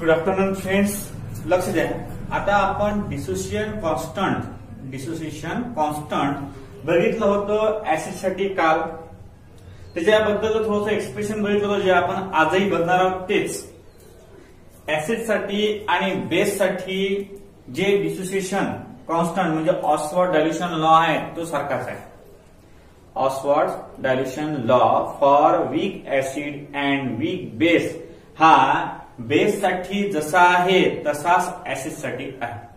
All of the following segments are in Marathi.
गुड आफ्टरनून फ्रेंड्स लक्ष द्या आता आपण डिसोसिएशन कॉन्स्टंट डिसोसिएशन कॉन्स्टंट बघितलं होतं ऍसिडसाठी काल. त्याच्याबद्दल थोडस एक्सप्रेशन बघितलं होतं जे आपण आजही बघणार आहोत तेच. ऍसिडसाठी आणि बेससाठी जे डिसोसिएशन कॉन्स्टंट म्हणजे ऑसवर्ड डायल्युशन लॉ आहे तो सारखाच आहे. Ostwald dilution law for weak acid and weak base हा बेस साठी जसा आहे तसाच ऍसिडसाठी आहे.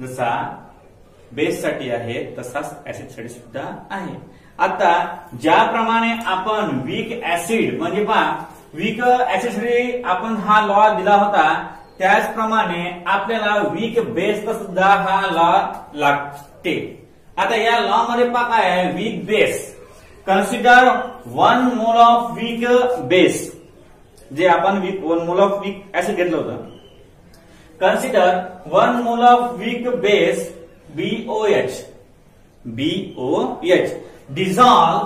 जसा बेस साठी आहे तसाच ऍसिडसाठी सुद्धा आहे. आता ज्याप्रमाणे आपण वीक ऍसिड म्हणजे पहा वीक ऍसिडसाठी आपण हा लॉ दिला होता त्याचप्रमाणे आपल्याला वीक बेसचा सुद्धा हा लॉ लागते. आता या लॉ मध्ये पहा काय आहे weak base consider one mole of weak base जे आपण weak one mole of weak acid घेतलं होतं. Consider one mole of weak base BOH BOH dissolve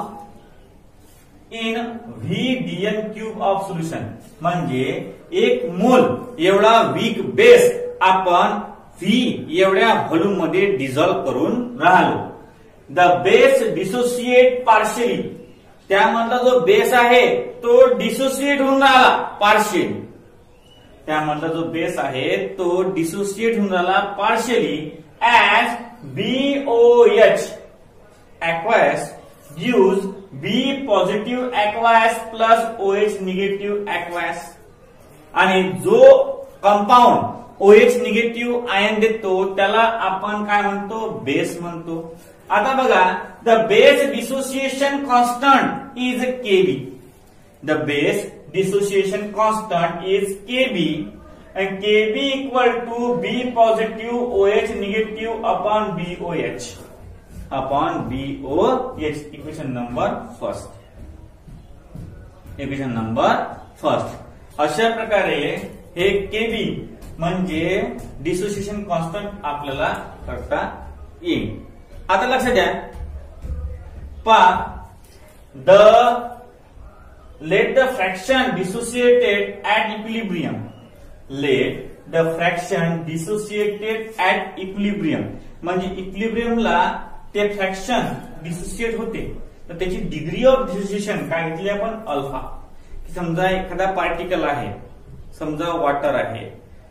in V dm cube of solution म्हणजे एक मोल एवढा वीक बेस आपण व्ही एवढ्या व्हॉल्यूममध्ये डिझॉल्व्ह करून राहिलो. द बेस डिसोसिएट पार्शियली त्यामधला जो बेस आहे तो डिसोसिएट होऊन राहिला पार्शियल त्यामधला जो बेस आहे तो डिसोसिएट होऊन राहिला partially as BOH aqueous use B positive aqueous plus OH negative aqueous आणि जो कंपाऊंड ओएच निगेटिव्ह आयन देतो त्याला आपण काय म्हणतो? बेस म्हणतो. आता बघा the base dissociation constant is KB the base dissociation constant is KB and KB equal to B positive OH negative upon BOH upon BOH equation number first. Equation number first equation number first अशा प्रकारे हे केबी म्हणजे डिसोसिएशन कॉन्स्टंट आपल्याला करता येईल. आता लक्षात द्या पा the let the fraction dissociated at equilibrium let the fraction dissociated at equilibrium म्हणजे इक्विलिब्रियमला ते फ्रॅक्शन डिसोसिएट होते. तर त्याची डिग्री ऑफ डिसोसिएशन काय घेतली आपण? अल्फा समजा एखादा पार्टिकल आहे. समजा वॉटर आहे.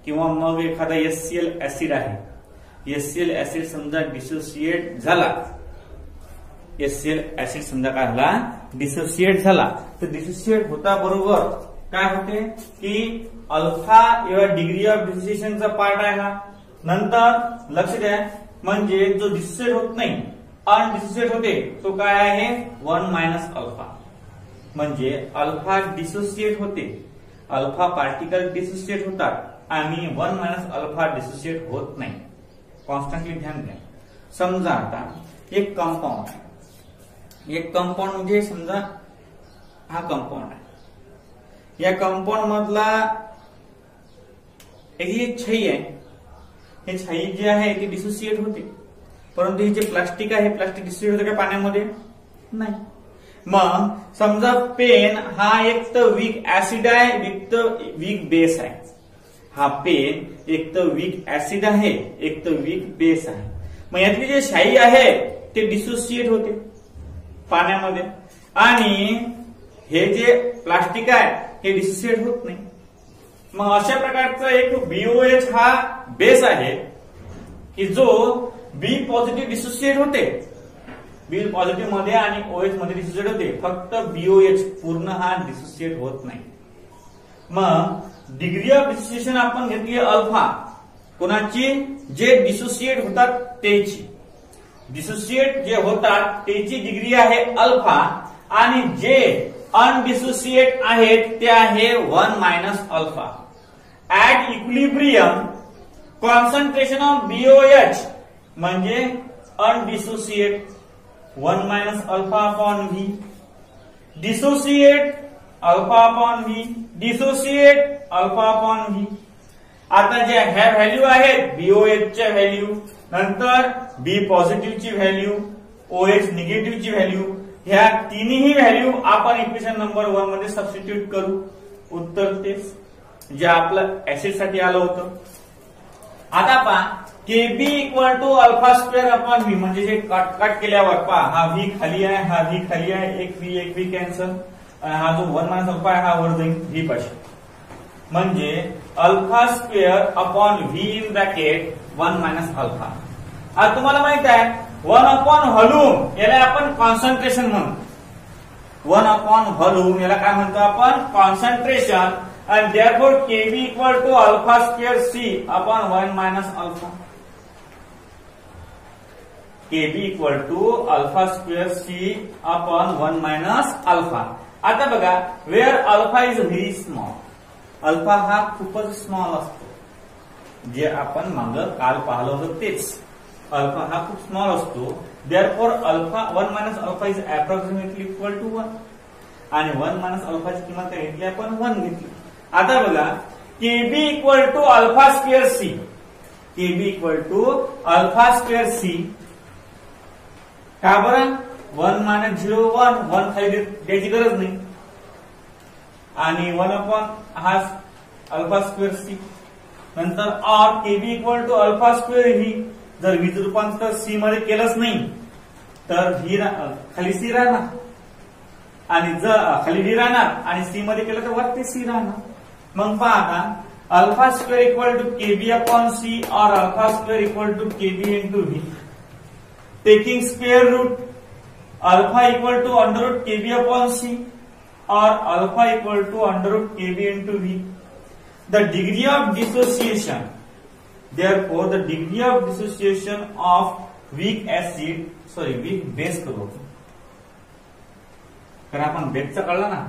किंवा मग एखादा एससीएल ऍसिड आहे. एससीएल ऍसिड समजा डिसोसिएट झाला. एससीएल ऍसिड समजा काय झाला? डिसोसिएट झाला. तर डिसोसिएट होता बरोबर काय होते? की अल्फा एवढा डिग्री ऑफ डिसोसिएशनचा पार्ट आहे हा नंतर लक्ष द्या. म्हणजे जो डिसोसिएट होत नाही अनडिसोसिएट होते तो काय आहे? One minus alpha. म्हणजे अल्फा डिसोसिएट होते. अल्फा पार्टिकल डिसोसिएट होतात. आणि वन मायनस अल्फा डिसोसिएट होत नाही. कॉन्स्टंटली ध्यान द्या. समजा आता एक कंपाऊंड आहे. एक कंपाऊंड म्हणजे समजा हा कंपाऊंड आहे. या कंपाऊंड मधला ही छई आहे. हे छाई जे आहे ते डिसोसिएट होते. परंतु हे जे प्लास्टिक आहे प्लास्टिक डिसोसिएट होते का पाण्यामध्ये? नाही. मग समजा पेन हा एक तर वीक ऍसिड आहे वीक तर वीक बेस आहे. हा पेन एक तर वीक ऍसिड आहे एक तर वीक बेस आहे. मग यातली जे शाई आहे ते डिसोसिएट होते पाण्यामध्ये. आणि हे जे प्लास्टिक आहे हे डिसोसिएट होत नाही. मग अशा प्रकारचा एक बीओएच हा बेस आहे की जो बी पॉझिटिव्ह डिसोसिएट होते. बी पॉझिटिव्हमध्ये आणि ओएच मध्ये डिसोसिएट होते. फक्त बीओएच पूर्ण हा डिसोसिएट होत नाही. मग डिग्री ऑफ़ डिसोसिएशन आपण घेतली अल्फ़ा. कोणाची? जे डिसोसिएट त्याची डिसोसिएट जे त्याची डिग्री आहे अल्फ़ा. आणि जे अनडिसोसिएट आहेत, ते आहे one minus alpha. At equilibrium concentration of BOH म्हणजे undissociate one minus alpha upon V dissociate alpha upon V dissociate alpha upon V आता जे ह्या व्हॅल्यू आहेत बीओएचच्या व्हॅल्यू नंतर बी पॉझिटिव्हची व्हॅल्यू ओएच निगेटिव्हची व्हॅल्यू ह्या तिन्ही व्हॅल्यू आपण इक्वेशन नंबर वनमध्ये सबस्टिट्यूट करू. उत्तर तेच जे आपलं ऍसिडसाठी आलं होतं. आता पहा KB equal to alpha square upon V म्हणजे जे कट कट केल्यावर पहा हा व्ही खाली आहे हा व्ही खाली आहे एक व्ही एक व्ही कॅन्सल हा जो वन मायनस अल्फ़ा आहे हा वर जाईल व्ही पाशी alpha square upon V in bracket one minus alpha आता तुम्हाला माहित आहे वन अपॉन व्हॉल्यूम याला आपण कॉन्सन्ट्रेशन म्हणतो वन अपॉन व्हॉल्यूम याला काय म्हणतो आपण concentration and therefore kb equal to alpha square c upon 1 minus alpha. Kb equal to alpha square c upon 1 minus alpha. आता बघा where alpha is very small alpha हा खूपच स्मॉल असतो. जे आपण माग काल पाहिलं होतं तेच. अल्फा हा खूप स्मॉल असतो. Therefore alpha one minus alpha is approximately equal to one आणि वन मायनस अल्फाची किंमत काय घेतली आपण वन घेतली. आता बघा KB equal to alpha square C KB equal to alpha square C का बरं? One minus zero one one खाली द्यायची गरज नाही. आणि वन अपॉन हा अल्फा स्क्वेअर सी नंतर or KB equal to alpha square ही जर वीज रूपांतर सी मध्ये केलंच नाही तर व्ही खाली सी राहणार. आणि जर खाली व्ही राहणार आणि सी मध्ये केलं तर वरती सी राहणार. मग पहा alpha square equal to KB upon C और alpha square equal to KB into V taking square root alpha equal to under root K B upon C और alpha equal to under root K B into V the degree of dissociation therefore the degree of dissociation of weak acid sorry weak base करू कारण आपण बेसचं कळलं ना.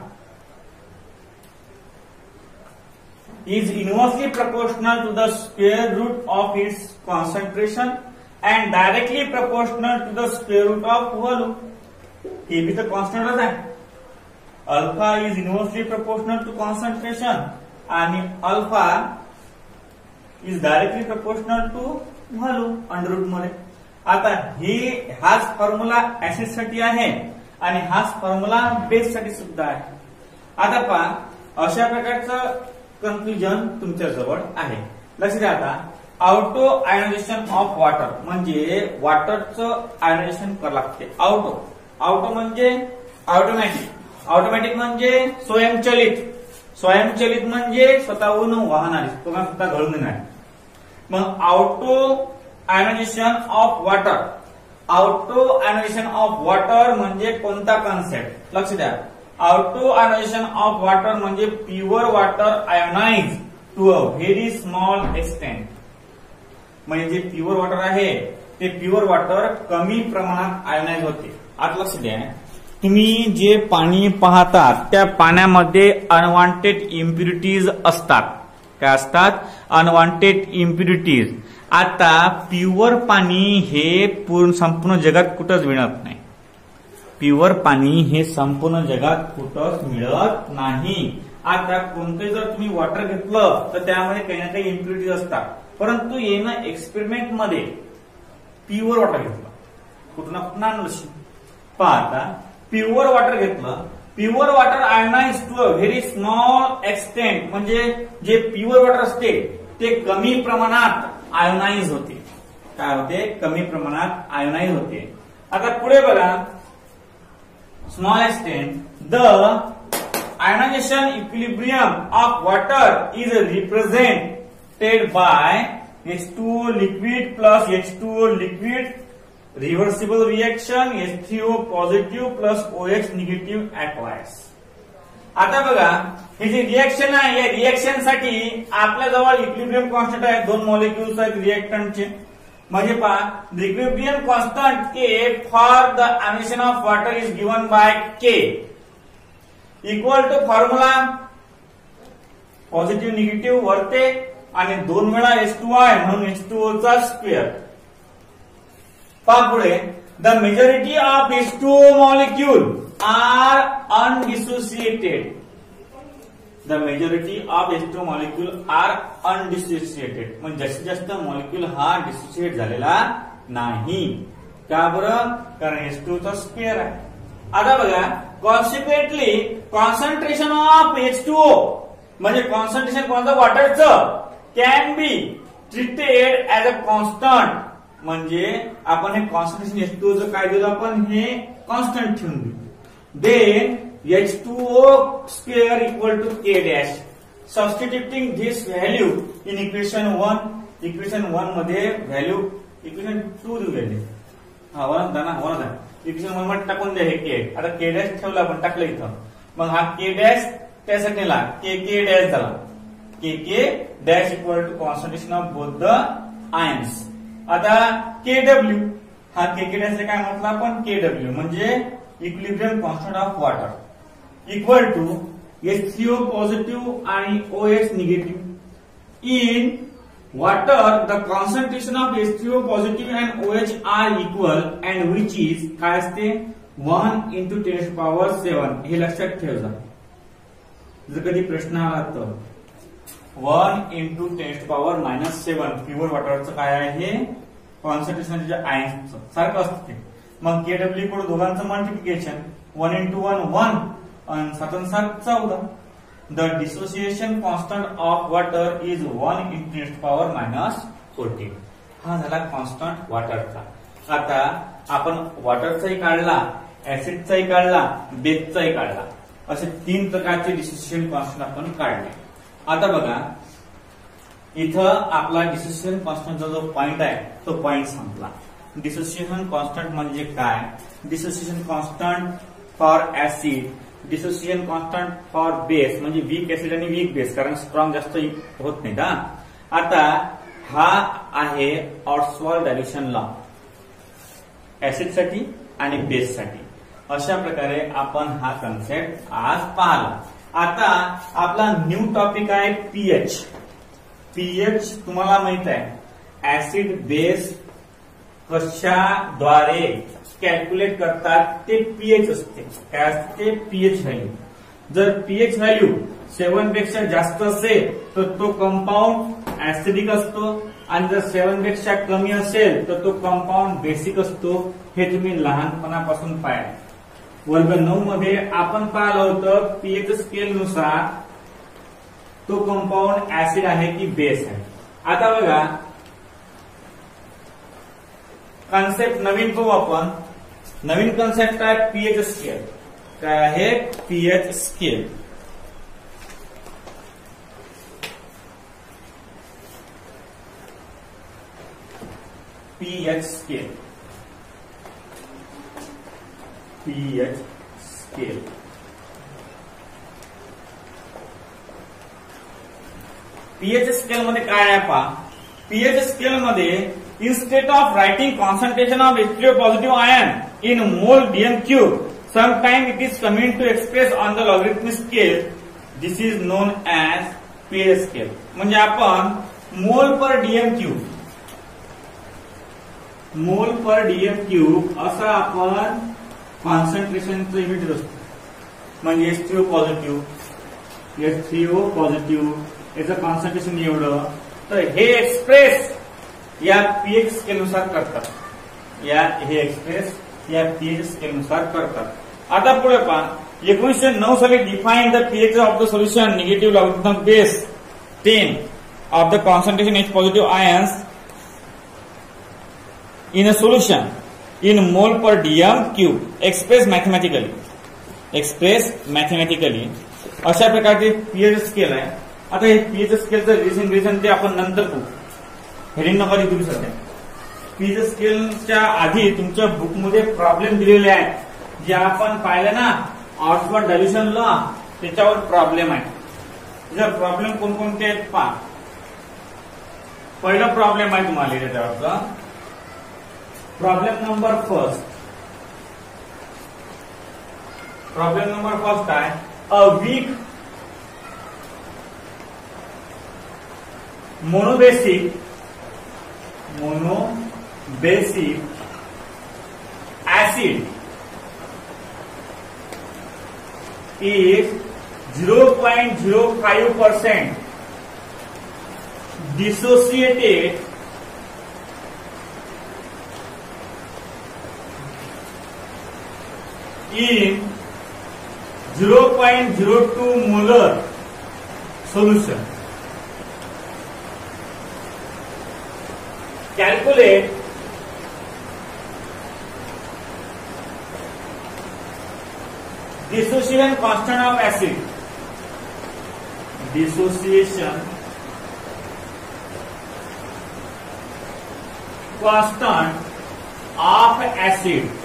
Is inversely proportional to the square root of its concentration and directly proportional to the square root of volume हे बी तर कॉन्स्टंटच आहे. Alpha is inversely proportional to concentration आणि alpha is directly proportional to volume अंडररूटमध्ये. आता हे हाच फॉर्म्युला ऍसिडसाठी आहे आणि हाच फॉर्म्युला बेस साठी सुद्धा आहे. आता पहा अशा प्रकारचं कन्फ्युजन तुमच्या जवळ आहे. लक्ष द्या आता. आउटो आयोनायझेशन ऑफ वॉटर म्हणजे वॉटरचं आयोनायझेशन करावं लागते. आउटो ऑटो म्हणजे ऑटोमॅटिक ऑटोमॅटिक म्हणजे स्वयंचलित. स्वयंचलित म्हणजे स्वतःहून वाहणारी तुम्हाला स्वतः घडून देणार मग auto ionisation of water auto ionisation of water म्हणजे कोणता कॉन्सेप्ट लक्ष द्या. ऑटो आयोनायझेशन ऑफ वॉटर म्हणजे pure water ionise to a very small extent म्हणजे जे प्युअर वॉटर आहे. ते प्युअर वॉटर कमी प्रमाणात आयोनाइज होते. आता लक्ष द्या तुम्ही जे पाणी पाहतात त्या पाण्यामध्ये अनवॉन्टेड इम्प्युरिटीज असतात. काय असतात? अनवॉन्टेड इम्प्युरिटीज आता प्युअर पाणी हे पूर्ण संपूर्ण जगात कुठंच मिळत नाही. प्युअर पाणी हे संपूर्ण जगात कुठंच मिळत नाही. आता कोणते जर तुम्ही वॉटर घेतलं तर त्यामध्ये काही ना काही इम्प्युरिटीज असतात. परंतु येणं एक्सपेरिमेंटमध्ये प्युअर वॉटर घेतलं. कुठं ना कुठं आणलं? पाहता प्युअर वॉटर घेतलं. Pure water ionise to a very small extent म्हणजे जे प्युअर वॉटर असते ते कमी प्रमाणात आयोनाइज होते. काय होते? कमी प्रमाणात आयोनाइज होते. आता पुढे बघा. Small extent the ionisation equilibrium of water is represented by H two liquid plus H two liquid reversible reaction S three O positive plus O X negative acquires आता बघा हे जे रिएक्शन आहे या रिएक्शनसाठी आपल्याजवळ आपल्या जवळ इक्विलिब्रियम कॉन्स्टंट आहे दोन मॉलिक्युल्स आहेत रिएक्टंटचे म्हणजे पहा equilibrium constant K for the emission of water is given by K equal to formula positive negative वरते आणि दोन वेळा एस टू आय म्हणून एस टू ओचा स्क्वेअर पहा पुढे the majority of S two molecule are undissociated the majority of S two molecule are undissociated म्हणजे जास्तीत जास्त मॉलिक्यूल हा डिसोसिएट झालेला नाही. का बरं? कारण एस टू चा स्क्वेअर आहे. आता बघा consequently concentration of H two O म्हणजे कॉन्सन्ट्रेशन कोणतं? वॉटरचं can be treated as a constant म्हणजे आपण हे कॉन्सन्ट्रेशन एच टू काय दिलं आपण? हे कॉन्स्टंट ठेवून दिलं then H two O square equal to K dash substituting this value in equation one equation वनमध्ये व्हॅल्यू इक्वेशन टू देऊ व्हॅल्यू हा वन ना वन इक्वेशन वनमध्ये टाकून द्या हे के आता के डॅश ठेवलं आपण टाकलं इथं. मग हा के डॅश त्यासाठी नेला के के डॅश झाला. K K dash equal to concentration of both the ions आता के डब्ल्यू हा के के काय म्हटलं आपण? के डब्ल्यू म्हणजे equilibrium constant of water equal to S CO positive आणि O H negative in water the concentration of H2O positive and O H are equal and which is काय असते? One into ten power seven हे लक्षात ठेव जर कधी प्रश्न आला तर. One into test power minus seven pure वॉटरचं काय आहे? कॉन्सन्ट्रेशन जे आयन्सचं सारखं असतं ते. मग के डब्ल्यू कडून दोघांचं multiplication one into one one आणि सातन सात चौदा. The dissociation constant of water is one into test power minus fourteen हा झाला कॉन्स्टंट वॉटरचा आता आपण वॉटरचाही काढला ऍसिडचाही काढला बेसचाही काढला. असे तीन प्रकारचे डिसोसिएशन कॉन्स्टंट आपण काढले. आता बघा इथं आपला डिसोसिएशन कॉन्स्टंटचा जो पॉइंट आहे तो पॉइंट संपला. डिसोसिएशन कॉन्स्टंट म्हणजे काय? Dissociation constant for acid dissociation constant for base म्हणजे वीक ऍसिड आणि वीक बेस कारण स्ट्रॉंग जास्त होत नाही का आता हा आहे ऑर्सवॉल डायल्युशन लॉ ऍसिडसाठी आणि बेससाठी अशा प्रकारे आपण हा कन्सेप्ट आज पाहिला. आता आपला न्यू टॉपिक आहे पीएच पीएच तुम्हाला माहीत आहे. ऍसिड बेस कशाद्वारे कॅल्क्युलेट करतात ते पीएच असते. काय असते? ते पीएच व्हॅल्यू जर पीएच व्हॅल्यू सेवनपेक्षा जास्त असेल तर तो कंपाऊंड ऍसिडिक असतो. आणि जर सेवनपेक्षा कमी असेल तर तो कंपाऊंड बेसिक असतो. हे तुम्ही लहानपणापासून पाहिजे वर्ग नऊ मध्ये आपण पाहिलं होतं पीएच स्केल नुसार तो कंपाऊंड ऍसिड आहे की बेस आहे. आता बघा कन्सेप्ट नवीन पाहू आपण. नवीन कन्सेप्ट आहे पीएच स्केल काय आहे? PH scale pH scale pH scale pH scale मध्ये काय आहे पहा? पीएच स्केल मध्ये instead of writing concentration of H3O positive ion in mole dm cube sometime it is coming to express on the logarithmic scale this is known as pH scale म्हणजे आपण mole per dm cube mole per dm cube असं आपण कॉन्सन्ट्रेशनचं युनिट असतं म्हणजे S three O positive S three O positive याचं कॉन्सन्ट्रेशन एवढं. तर हे एक्सप्रेस या पीएच स्केलनुसार करतात. या हे एक्सप्रेस या पीएच स्केलनुसार करतात. आता पुढे पहा. एकोणीसशे नऊ साली define the pH of the solution negative logarithm base ten of the concentration H positive ions in a solution in mole per dm cube. Express mathematically. Express mathematically. अशा प्रकारचे पीएच स्केल आहे आता हे पीएच स्केलचं रिझन रिझन ते आपण नंतर बघू. हेडिंग नका तुम्ही सध्या. पीएच स्केलच्या आधी तुमच्या बुकमध्ये प्रॉब्लेम दिलेले आहेत. जे आपण पाहिले ना ऑक्सफर्ड डायल्युशन लॉ त्याच्यावर प्रॉब्लेम आहे. जर प्रॉब्लेम कोणकोणते आहेत पहा. पहिला प्रॉब्लेम आहे तुम्हाला त्याच्यावरचा. Problem number first. Problem number first आहे a weak monobasic monobasic acid is 0.05 percent dissociated in 0.02 molar solution. Calculate dissociation constant of acid. Dissociation constant of acid.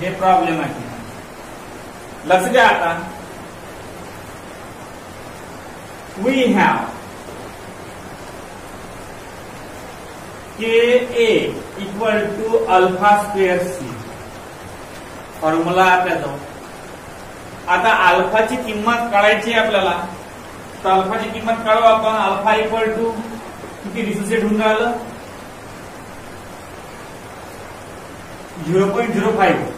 हे प्रॉब्लेम आहे लक्ष द्या आता we have K A equal to alpha square C formula आपल्याजवळ. आता अल्फाची किंमत काढायची आहे आपल्याला. तर अल्फाची किंमत काढू आपण. अल्फा इक्वल टू किती रिसोसेट होऊन राहिलं? Zero point zero five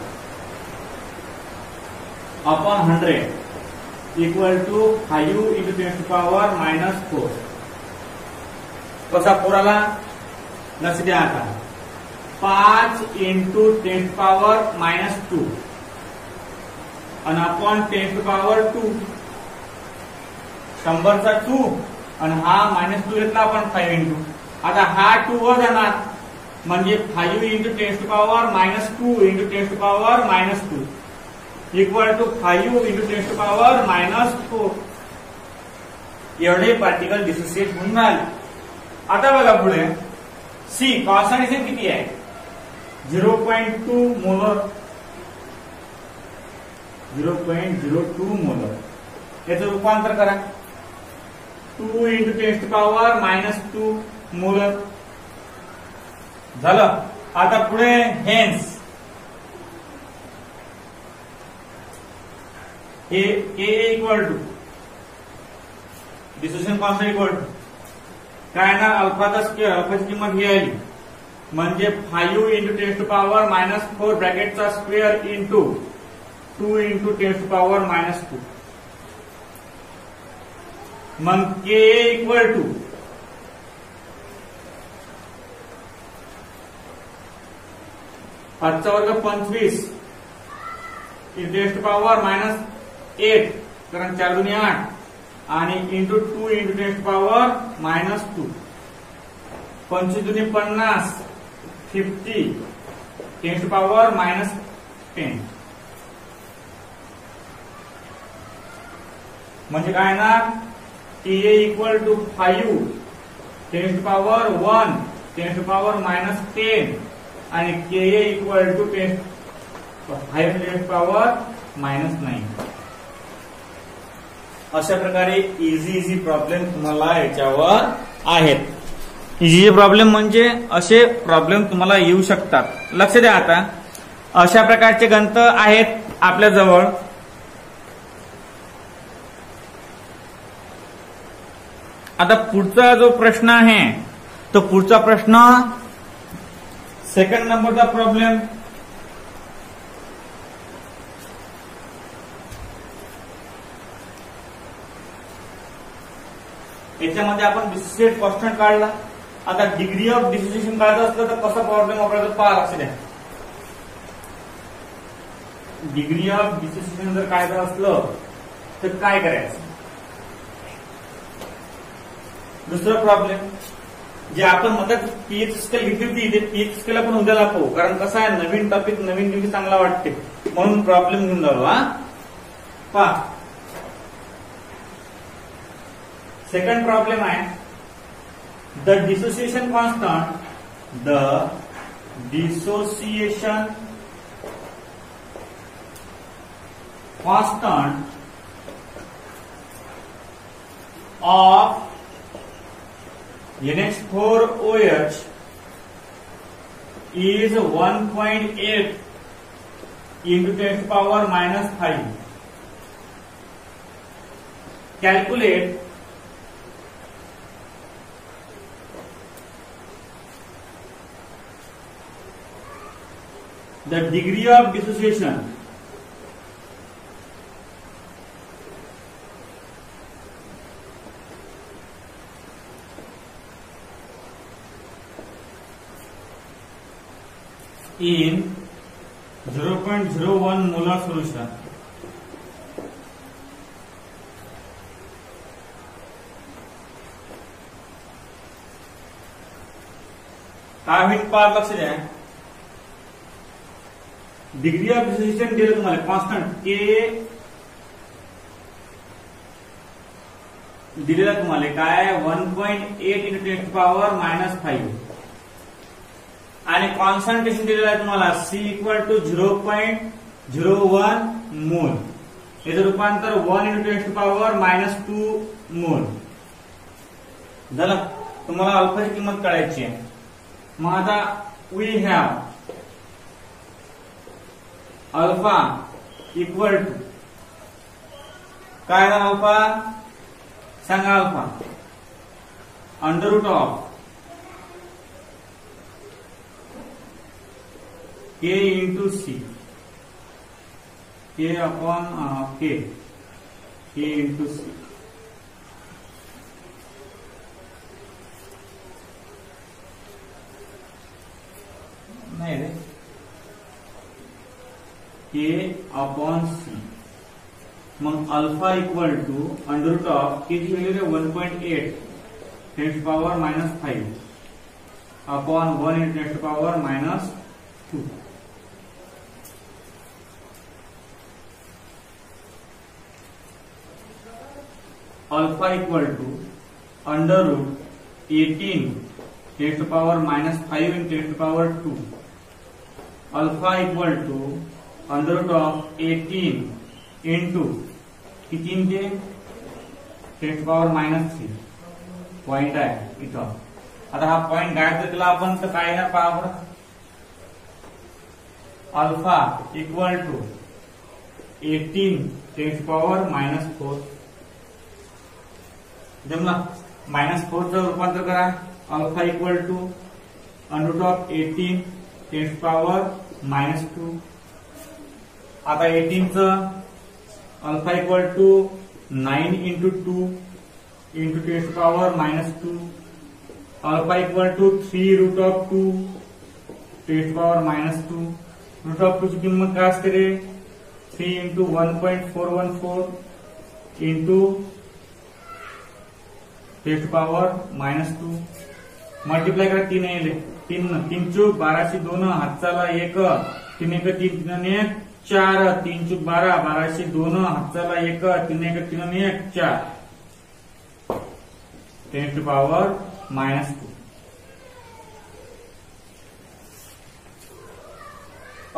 upon hundred equal to five into ten to power minus four कसा फोर आला लक्ष द्या आता पाच into ten power minus two आणि upon ten to power two शंभरचा two आणि हा मायनस टू घेतला आपण फाईव्ह इंटू आता हा टू वर जाणार म्हणजे five into ten to power minus two into ten to power minus two equal to five into tens to power minus four एवढे पार्टिकल डिसोसिएट होऊन मिळाले आता बघा पुढे. सी कॉन्सन्ट्रेशन किती आहे? Zero point two molar zero point zero two molar याचं रूपांतर करा. Two into test power minus two molar झालं. आता पुढे हेन्स हे K equal to dissociation constant equal to काय येणार अल्फाचा स्क्वेअर अल्फाची किंमत ही आली. म्हणजे five into test power minus four ब्रॅकेटचा square into two into test power minus two मग के इक्वल टू पाचचा वर्ग पंचवीस. टेस्ट पॉवर मायनस एट कारण चार दुनी आठ. आणि into two into test power minus two पंचवीस दुनी पन्नास. Fifty test power minus ten म्हणजे काय ना T A equal to five test power one test power minus ten आणि K A equal to test five test power minus nine अशा प्रकारे इझी इझी प्रॉब्लेम तुम्हाला याच्यावर आहेत. इझी इझी प्रॉब्लेम म्हणजे असे प्रॉब्लेम तुम्हाला येऊ शकतात. लक्ष द्या आता. अशा प्रकारचे गंत आहेत आपल्या जवळ आता पुढचा जो प्रश्न आहे तो पुढचा प्रश्न सेकंड नंबरचा प्रॉब्लेम याच्यामध्ये आपण डिसिसेट कॉन्स्टंट काढला. आता डिग्री ऑफ डिसिशन काढायचं असलं तर कसा प्रॉब्लेम वापरायचा पहा लक्ष द्या डिग्री ऑफ डिसिशन जर काढायचं असलं तर काय करायचं? दुसरा प्रॉब्लेम जे आपण मदत पीएच स्केल घेतली होती ते पीएच स्केल आपण उद्या दाखवू. कारण कसं आहे नवीन टॉपिक नवीन दिवशी चांगला वाटते. म्हणून प्रॉब्लेम घेऊन जाऊ हा. पहा. Second problem है the dissociation constant the dissociation constant of NH4OH is 1.8 into 10 power minus 5. Calculate the degree of dissociation in 0.01 molar solution આ હિટ પાર લક્ષ જાય डिग्री ऑफ डिसोसिएशन दिलं तुम्हाला कॉन्स्टंट के दिलेला तुम्हाला. काय? One point eight into ten power minus five आणि कॉन्सन्ट्रेशन दिलेलं आहे तुम्हाला? C equal to zero point zero one mole याचं रूपांतर one into ten power minus two mole झालं? तुम्हाला अल्फाची किंमत कळायची आहे. मग आता we have alpha equal to. झालं अल्फ़ा? सांगा alpha. Under root of K into C K upon K K into C नाही रे। के अपॉन सी मग alpha equal to under top of K value one point eight ten power minus five upon one in ten power minus two alpha equal to under root eighteen ten power minus five in ten power two alpha equal to under root of eighteen into किती ते ten power minus three point आहे इथं. आता हा पॉइंट गायब जर केला आपण तर काय ना पहा बरं. Alpha equal to eighteen ten power minus four जमला? मायनस फोरचं रूपांतर करा. Alpha equal to under root of eighteen ten power minus two आता एटीनचं alpha equal to nine into two into ten power minus two alpha equal to three root of two ten power minus two root of two ची किंमत काय असते रे? Three into one point four one four into ten power minus two multiply करा तीन येईल तीन तीन चूक बाराशे दोन हातचाला एक तीन एक तीन तीन एक. चार तीन चूक बारा बाराशे दोन हातचाला एक तीन एक तीन एक चार. Ten to power minus two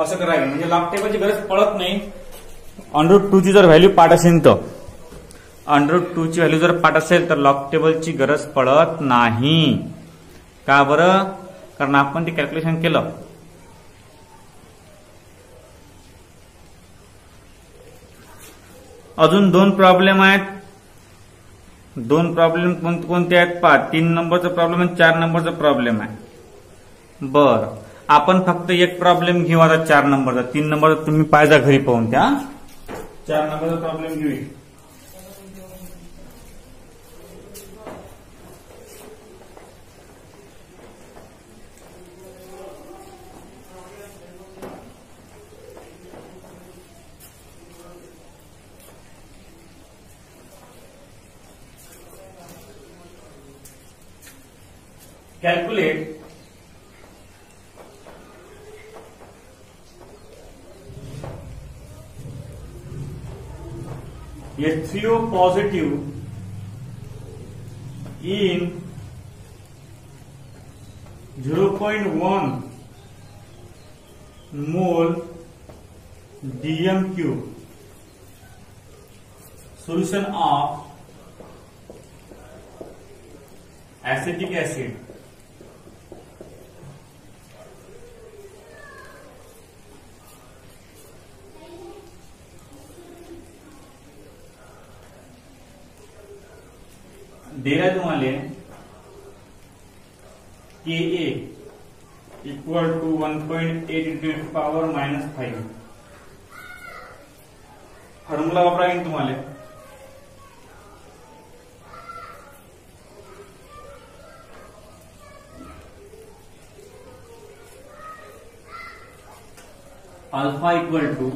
असं करायचं. म्हणजे टेबलची गरज पडत नाही. अंडर टू ची जर व्हॅल्यू पाठ असेल तर. अंडर टू ची व्हॅल्यू जर पाठ असेल तर लॉक टेबलची गरज पडत नाही. का बरं? कारण आपण ते कॅल्क्युलेशन केलं. अजून दोन प्रॉब्लेम आहेत. दोन प्रॉब्लेम कोणते आहेत? पा तीन नंबरचा प्रॉब्लेम आणि चार नंबरचा प्रॉब्लेम आहे. बर. आपण फक्त एक प्रॉब्लेम घेऊ आता चार नंबरचा. तीन नंबरचा तुम्ही पाहिजा घरी पाहून त्या चार नंबरचा प्रॉब्लेम घेऊ calculate HCO positive in 0.1 mole DMQ solution of acetic acid दिला तुम्हाला K A equal to one point eight into power minus five formula वापरा येईल तुम्हाला alpha equal to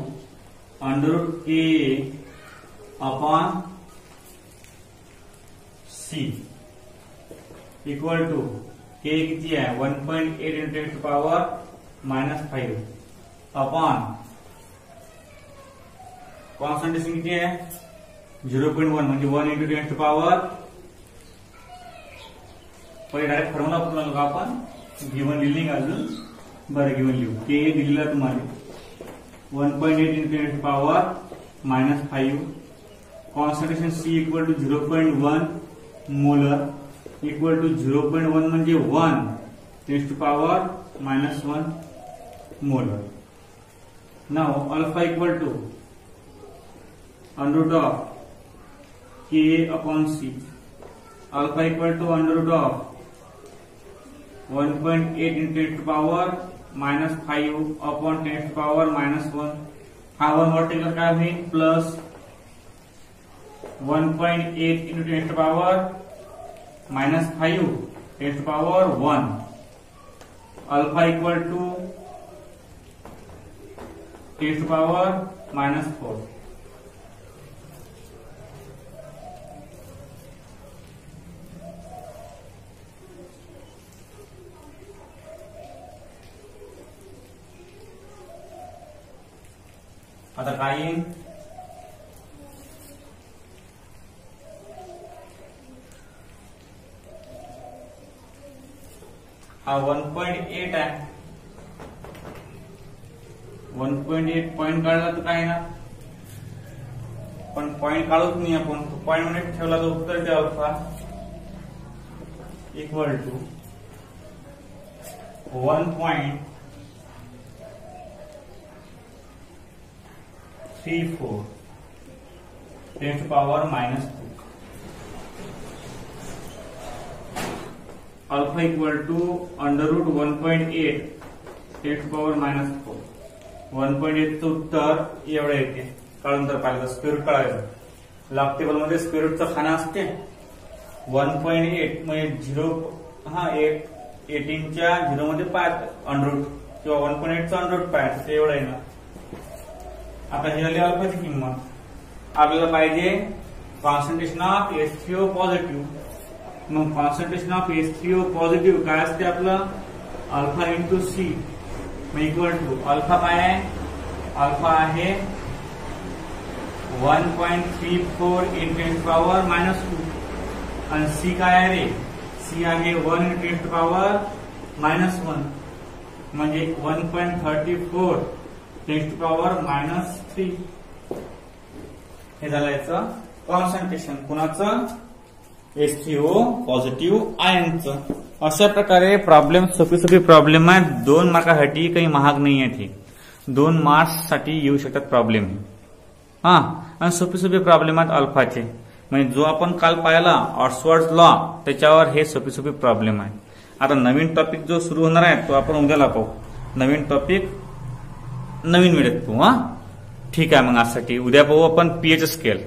under K upon C equal to K किती आहे one point eight into ten to power minus five upon concentration किती आहे zero point one one into ten to power पहिले डायरेक्ट फॉर्म्युला वापरून का आपण गिवन लिहिली का अजून गिवन लिहू के दिलेला तुम्हाला one point eight into ten to power minus five concentration C equal to zero point one molar equal to zero point one म्हणजे one test to power minus one molar now alpha equal to under root of K upon C alpha equal to under root of one point eight in test to power minus five upon test to power minus one हा वन व्हर्टिकल काय plus one point eight into ten to power minus five ten to power one alpha equal to ten to power minus four आता काय येईल हा वन पॉइंट एट आहे. वन पॉइंट एट पॉइंट काढला तर काय ना. पण पॉइंट काढूच नाही आपण. पॉइंट मध्ये ठेवला तर उत्तर द्या alpha. Equal to one point three four ten to power minus alpha equal to under root one point eight eight power minus four one point एटचं उत्तर एवढं येते काढून तर पाहिलं स्क्वेअर कळायचं. काढायचं लॉग टेबलमध्ये स्क्वेअर रूटचा खाना असते. वन पॉइंट एट म्हणजे झिरो हा एट एटीनच्या झिरो मध्ये पाहत अंडरूट किंवा वन पॉइंट एटचं अंडरूट पाहत ते एवढं आहे ना. आता ही झाली अल्फाची किंमत. आपल्याला पाहिजे कॉन्सन्ट्रेशन ऑफ एस पॉझिटिव्ह मग concentration of S three O positive काय असते आपलं? Alpha into C equal to alpha काय आहे? अल्फा आहे one point three four in ten power minus two आणि सी काय आहे रे? सी आहे one in power minus one म्हणजे one point thirty four ten power minus three हे झालं याचं कॉन्सन्ट्रेशन कुणाचं? एस टी ओ पॉझिटिव्ह आयनचं अशा प्रकारे प्रॉब्लेम सोपी सोपी प्रॉब्लेम आहेत. दोन मार्कासाठी काही महाग नाही आहेत हे. दोन मार्क्ससाठी येऊ शकतात प्रॉब्लेम हा. आणि सोपे सोपे प्रॉब्लेम आहेत अल्फाचे. म्हणजे जो आपण काल पाहिला ऑक्सवर्ड लॉ त्याच्यावर हे सोपे सोपे प्रॉब्लेम आहेत. आता नवीन टॉपिक जो सुरू होणार आहे तो आपण उद्याला पाहू नवीन टॉपिक नवीन वेळेत पाहू हा? ठीक आहे मग आजसाठी. उद्या पाहू आपण पीएच स्केल